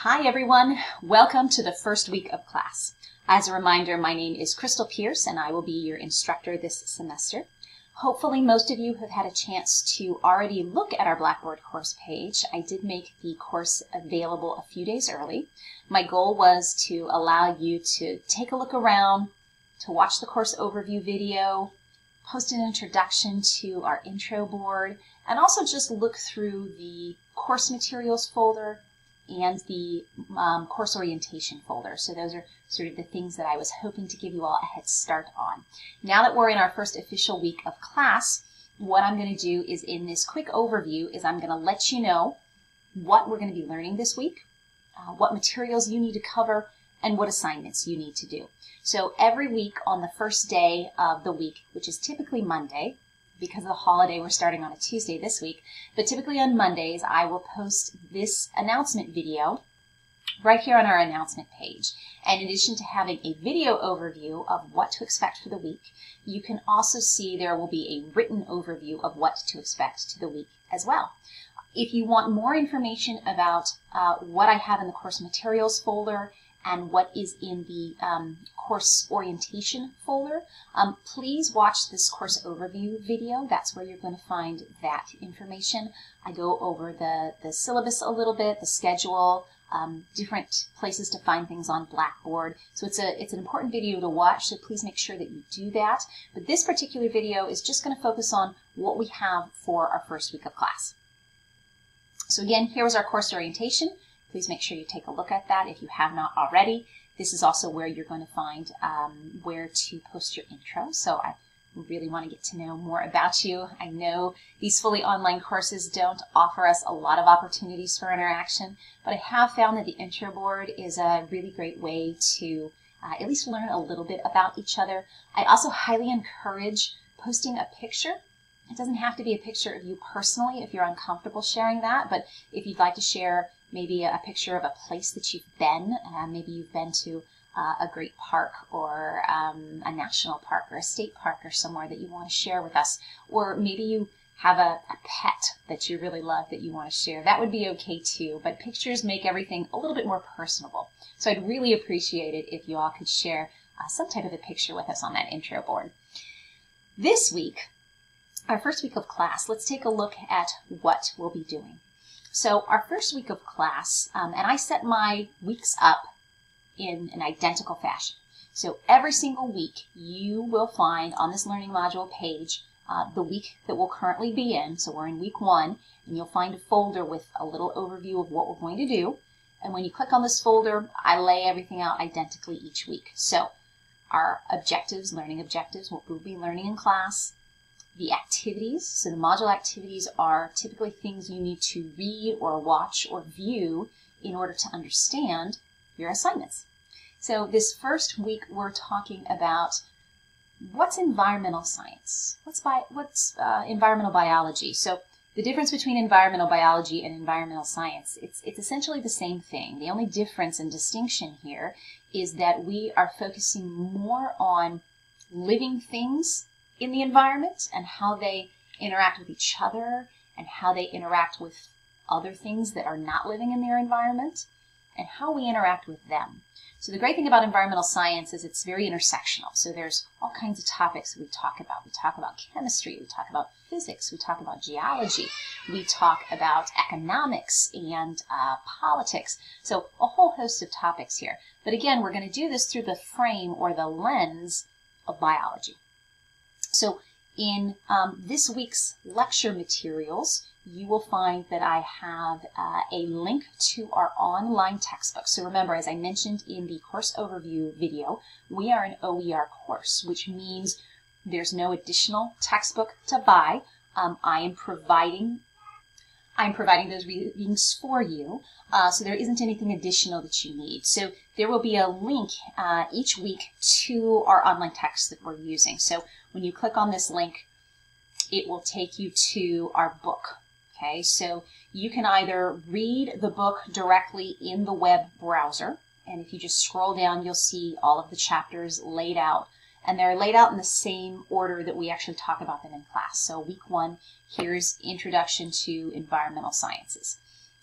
Hi everyone, welcome to the first week of class. As a reminder, my name is Crystal Peirce and I will be your instructor this semester. Hopefully most of you have had a chance to already look at our Blackboard course page. I did make the course available a few days early. My goal was to allow you to take a look around, to watch the course overview video, post an introduction to our intro board, and also just look through the course materials folder and the um, course orientation folder. So those are sort of the things that I was hoping to give you all a head start on. Now that we're in our first official week of class, what I'm going to do is in this quick overview is I'm going to let you know what we're going to be learning this week, uh, what materials you need to cover, and what assignments you need to do. So every week on the first day of the week, which is typically Monday, because of the holiday, we're starting on a Tuesday this week. But typically on Mondays, I will post this announcement video right here on our announcement page. And in addition to having a video overview of what to expect for the week, you can also see there will be a written overview of what to expect to the week as well. If you want more information about uh, what I have in the course materials folder and what is in the um, course orientation folder, um, please watch this course overview video. That's where you're going to find that information. I go over the, the syllabus a little bit, the schedule, um, different places to find things on Blackboard. So it's a it's an important video to watch, so please make sure that you do that. But this particular video is just going to focus on what we have for our first week of class. So again, here was our course orientation. Please make sure you take a look at that if you have not already. This is also where you're going to find um, where to post your intro. So I really want to get to know more about you. I know these fully online courses don't offer us a lot of opportunities for interaction, but I have found that the intro board is a really great way to uh, at least learn a little bit about each other. I also highly encourage posting a picture it doesn't have to be a picture of you personally if you're uncomfortable sharing that, but if you'd like to share maybe a picture of a place that you've been, uh, maybe you've been to uh, a great park or um, a national park or a state park or somewhere that you want to share with us, or maybe you have a, a, pet that you really love that you want to share. That would be okay too, but pictures make everything a little bit more personable. So I'd really appreciate it if you all could share uh, some type of a picture with us on that intro board. This week, our first week of class, let's take a look at what we'll be doing. So our first week of class, um, and I set my weeks up in an identical fashion. So every single week you will find on this learning module page uh, the week that we'll currently be in. So we're in week one, and you'll find a folder with a little overview of what we're going to do. And when you click on this folder, I lay everything out identically each week. So our objectives, learning objectives, what we'll be learning in class, the activities. So the module activities are typically things you need to read or watch or view in order to understand your assignments. So this first week we're talking about what's environmental science? What's, bi what's uh, environmental biology? So the difference between environmental biology and environmental science, it's, it's essentially the same thing. The only difference and distinction here is that we are focusing more on living things in the environment and how they interact with each other and how they interact with other things that are not living in their environment and how we interact with them. So the great thing about environmental science is it's very intersectional. So there's all kinds of topics that we talk about. We talk about chemistry, we talk about physics, we talk about geology, we talk about economics and uh, politics. So a whole host of topics here. But again, we're going to do this through the frame or the lens of biology. So in um, this week's lecture materials, you will find that I have uh, a link to our online textbook. So remember, as I mentioned in the course overview video, we are an OER course, which means there's no additional textbook to buy. Um, I am providing I'm providing those readings for you, uh, so there isn't anything additional that you need. So there will be a link uh, each week to our online text that we're using. So when you click on this link, it will take you to our book. Okay, so you can either read the book directly in the web browser, and if you just scroll down, you'll see all of the chapters laid out and they're laid out in the same order that we actually talk about them in class. So week one, here's Introduction to Environmental Sciences.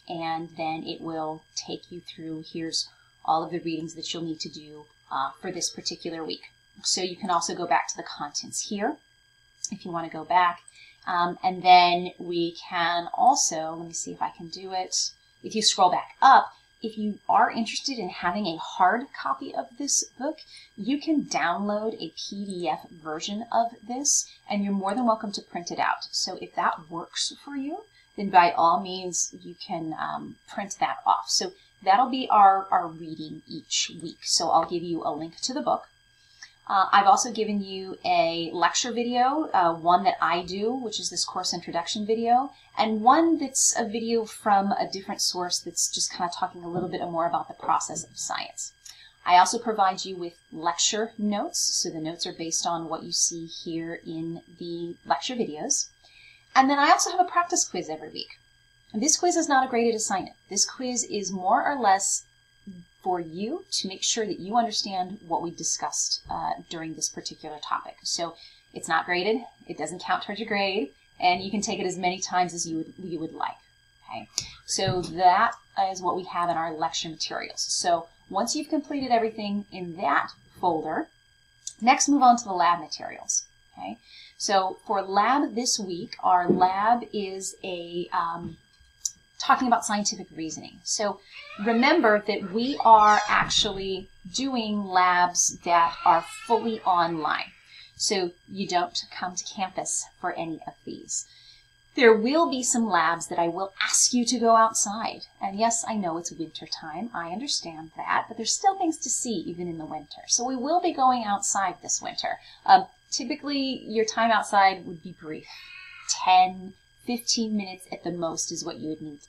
and then it will take you through, here's all of the readings that you'll need to do uh, for this particular week. So you can also go back to the contents here if you want to go back. Um, and then we can also, let me see if I can do it. If you scroll back up, if you are interested in having a hard copy of this book, you can download a PDF version of this and you're more than welcome to print it out. So if that works for you, then by all means you can um, print that off. So that'll be our, our reading each week. So I'll give you a link to the book. Uh, I've also given you a lecture video, uh, one that I do, which is this course introduction video, and one that's a video from a different source that's just kind of talking a little bit more about the process of science. I also provide you with lecture notes, so the notes are based on what you see here in the lecture videos. And then I also have a practice quiz every week. This quiz is not a graded assignment. This quiz is more or less for you to make sure that you understand what we discussed uh, during this particular topic. So it's not graded, it doesn't count towards your grade, and you can take it as many times as you would, you would like. Okay, so that is what we have in our lecture materials. So once you've completed everything in that folder, next move on to the lab materials. Okay, so for lab this week, our lab is a um, talking about scientific reasoning. So remember that we are actually doing labs that are fully online. So you don't come to campus for any of these. There will be some labs that I will ask you to go outside. And yes, I know it's winter time. I understand that, but there's still things to see even in the winter. So we will be going outside this winter. Um, typically, your time outside would be brief. 10, 15 minutes at the most is what you would need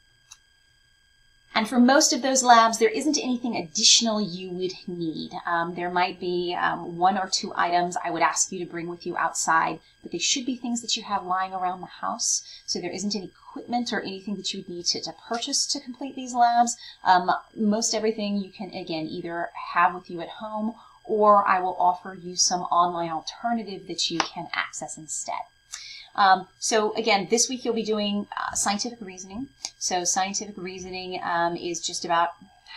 and for most of those labs, there isn't anything additional you would need. Um, there might be um, one or two items I would ask you to bring with you outside, but they should be things that you have lying around the house. So there isn't any equipment or anything that you would need to, to purchase to complete these labs. Um, most everything you can, again, either have with you at home or I will offer you some online alternative that you can access instead. Um, so again, this week you'll be doing uh, scientific reasoning. So scientific reasoning um, is just about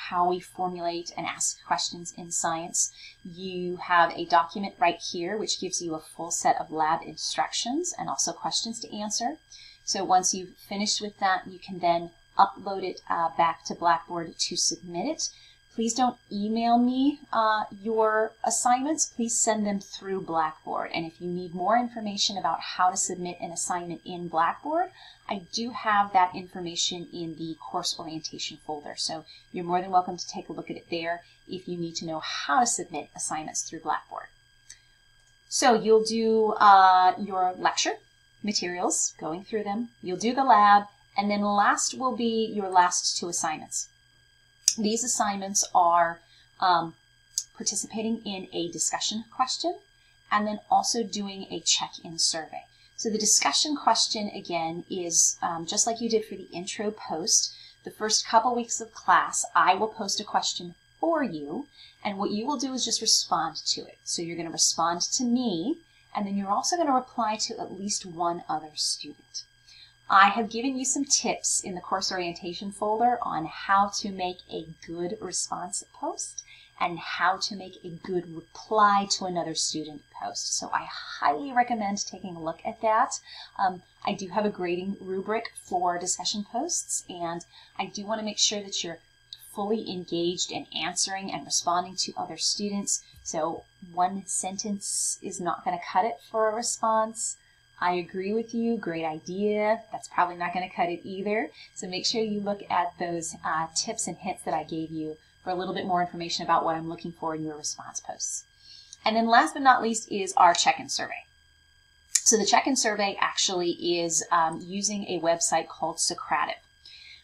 how we formulate and ask questions in science. You have a document right here which gives you a full set of lab instructions and also questions to answer. So once you've finished with that, you can then upload it uh, back to Blackboard to submit it. Please don't email me uh, your assignments. Please send them through Blackboard. And if you need more information about how to submit an assignment in Blackboard, I do have that information in the course orientation folder. So you're more than welcome to take a look at it there if you need to know how to submit assignments through Blackboard. So you'll do uh, your lecture materials, going through them. You'll do the lab, and then last will be your last two assignments. These assignments are um, participating in a discussion question and then also doing a check-in survey. So the discussion question, again, is um, just like you did for the intro post. The first couple weeks of class, I will post a question for you, and what you will do is just respond to it. So you're going to respond to me, and then you're also going to reply to at least one other student. I have given you some tips in the course orientation folder on how to make a good response post and how to make a good reply to another student post. So I highly recommend taking a look at that. Um, I do have a grading rubric for discussion posts and I do want to make sure that you're fully engaged in answering and responding to other students. So one sentence is not going to cut it for a response. I agree with you, great idea. That's probably not going to cut it either. So make sure you look at those uh, tips and hints that I gave you for a little bit more information about what I'm looking for in your response posts. And then last but not least is our check-in survey. So the check-in survey actually is um, using a website called Socrative.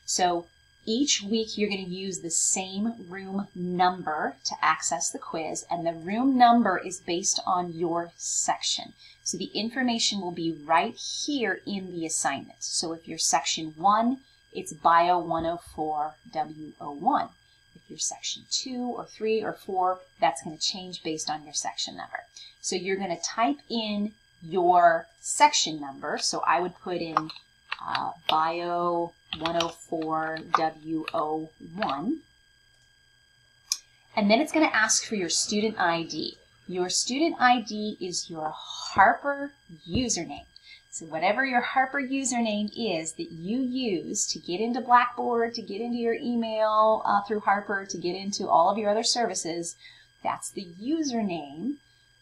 So each week you're going to use the same room number to access the quiz and the room number is based on your section. So the information will be right here in the assignment. So if you're section 1, it's Bio 104 W01. If you're section 2 or 3 or 4, that's going to change based on your section number. So you're going to type in your section number. So I would put in uh, Bio 104 W01. And then it's going to ask for your student ID. Your student ID is your Harper username. So whatever your Harper username is that you use to get into Blackboard, to get into your email uh, through Harper, to get into all of your other services, that's the username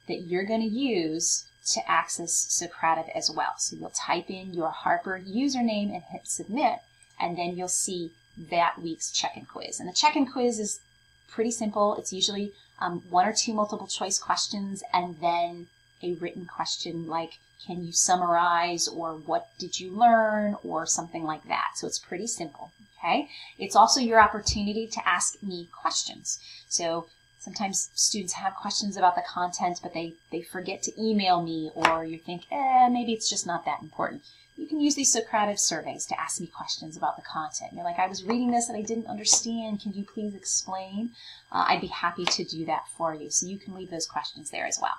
that you're going to use to access Socrative as well. So you'll type in your Harper username and hit submit, and then you'll see that week's check-in quiz. And the check-in quiz is pretty simple. It's usually um, one or two multiple choice questions and then a written question like, can you summarize or what did you learn or something like that. So it's pretty simple. Okay. It's also your opportunity to ask me questions. So sometimes students have questions about the content, but they, they forget to email me or you think, eh, maybe it's just not that important. You can use these Socrative surveys to ask me questions about the content. You're like, I was reading this and I didn't understand. Can you please explain? Uh, I'd be happy to do that for you. So you can leave those questions there as well.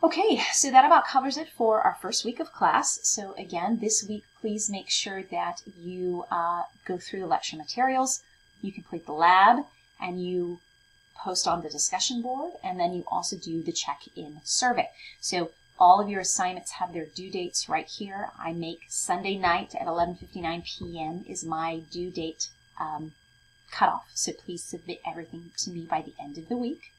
Okay, so that about covers it for our first week of class. So again, this week, please make sure that you uh, go through the lecture materials, you complete the lab, and you post on the discussion board, and then you also do the check-in survey. So all of your assignments have their due dates right here. I make Sunday night at 11.59 p.m. is my due date um, cutoff. So please submit everything to me by the end of the week.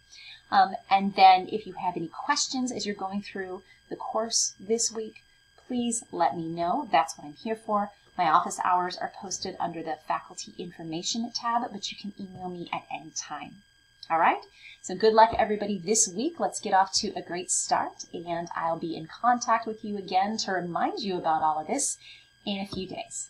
Um, and then if you have any questions as you're going through the course this week, please let me know. That's what I'm here for. My office hours are posted under the faculty information tab, but you can email me at any time. All right, so good luck everybody this week. Let's get off to a great start and I'll be in contact with you again to remind you about all of this in a few days.